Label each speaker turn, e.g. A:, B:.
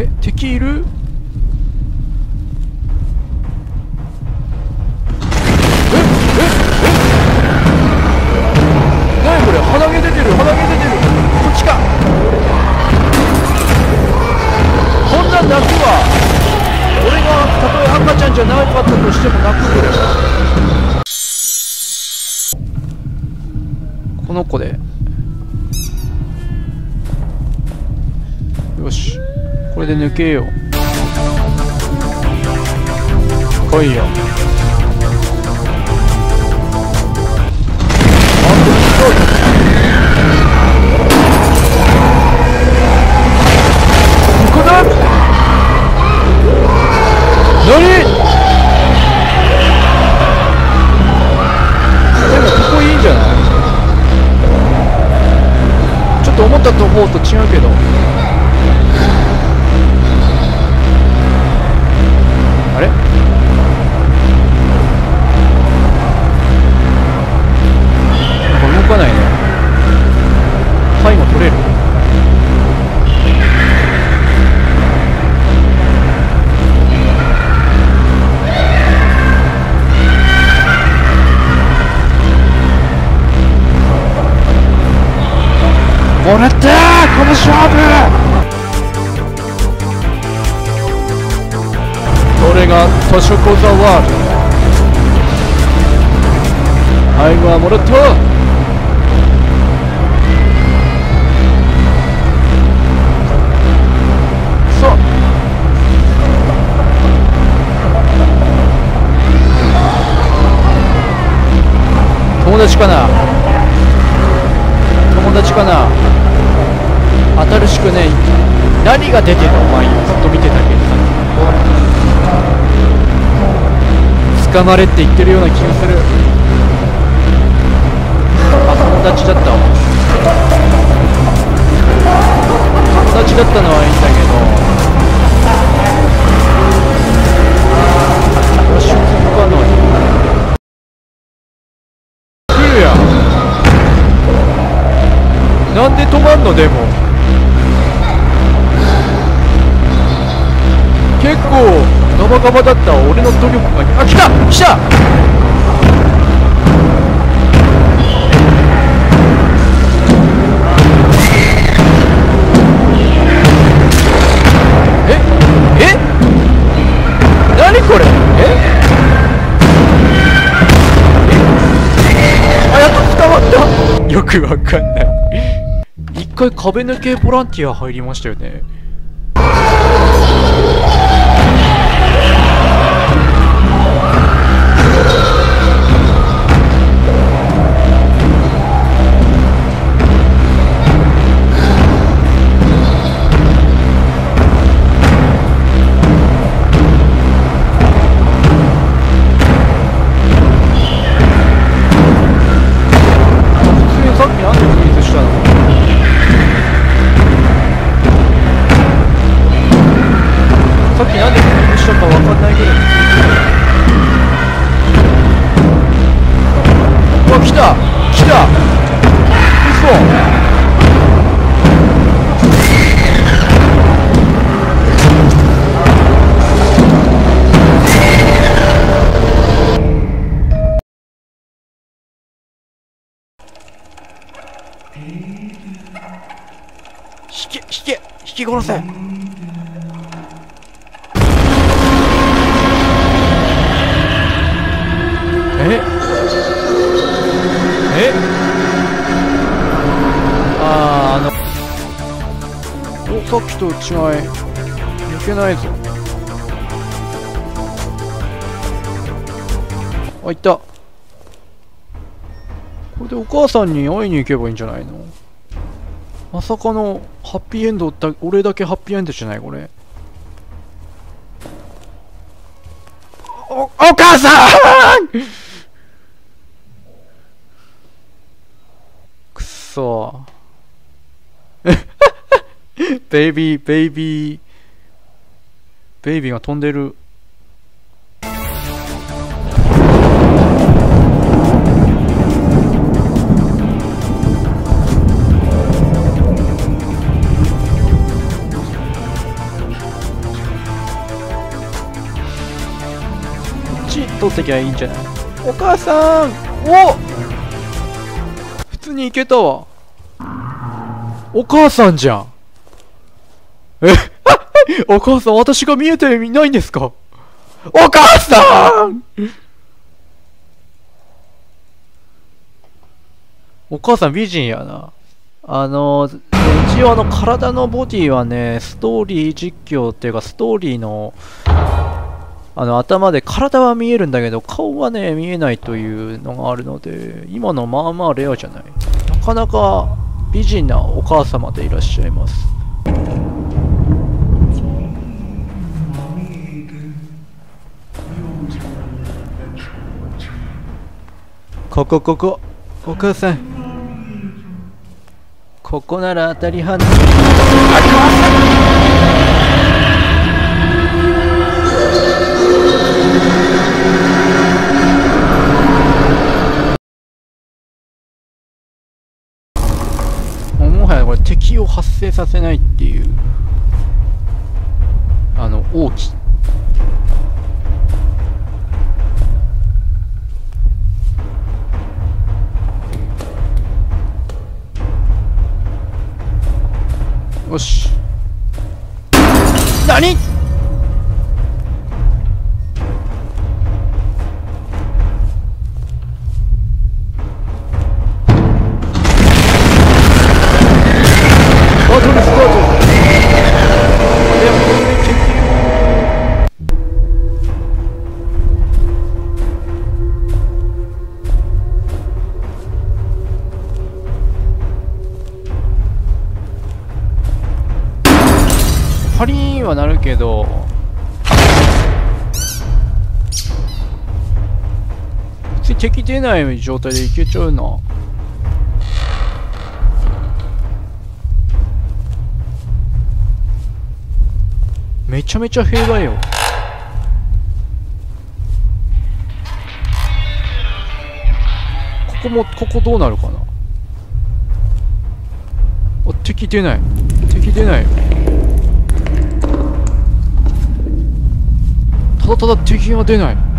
A: え敵いる？何これ鼻毛出てる鼻毛出てるこっちかこんなん泣くわ俺がたとえ赤ちゃんじゃなかったとしても泣くこれこの子でこれで抜けよう。来いよ。ここだ。何？でもここいいんじゃない？ちょっと思ったと思うと違うけど。もらったこの勝負。これが図書講座ワール。ド最後はもらった。が出てるのお前ずっと見てたけどさ捕まれって言ってるような気がする。あ友達だったわ。友達だったのはいいんだけど。よし来るや。なんで止まんのでも。結構ガバガバだった俺の努力があ来た！来た！え？え？何これ？え？あやっと捕まった。よくわかんない。一回壁抜けボランティア入りましたよね。き殺せえ？え？あーあのおさっきと違い。抜けないぞ。あ行った。これでお母さんに会いに行けばいいんじゃないの？まさかのハッピーエンドだ俺だけハッピーエンドじゃないこれ。おお母さん！くそ。ベイビーベイビー。ベイビーが飛んでる。取ってきゃいいんじゃない？お母さん！お！普通に行けたわ。お母さんじゃん。え？お母さん私が見えていないんですか？お母さん！お母さん美人やな。あの、一応あの体のボディはね、ストーリー実況っていうかストーリーのあの頭で体は見えるんだけど顔はね見えないというのがあるので今のまあまあレアじゃない。なかなか美人なお母様でいらっしゃいます。ここここ。お母さん。ここなら当たり判断はやこれ敵を発生させないっていうあの大きよし。何？パリーンはなるけど。普通に敵出ない状態でいけちゃうな。めちゃめちゃ平和よ。ここもここどうなるかな。あ敵出ない。敵出ない。よただただ敵が出ない。